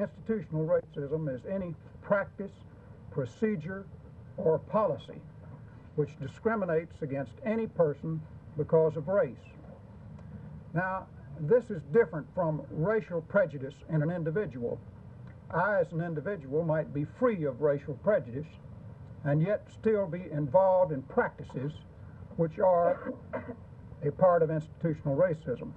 institutional racism is any practice, procedure, or policy which discriminates against any person because of race. Now, this is different from racial prejudice in an individual. I, as an individual, might be free of racial prejudice and yet still be involved in practices which are a part of institutional racism.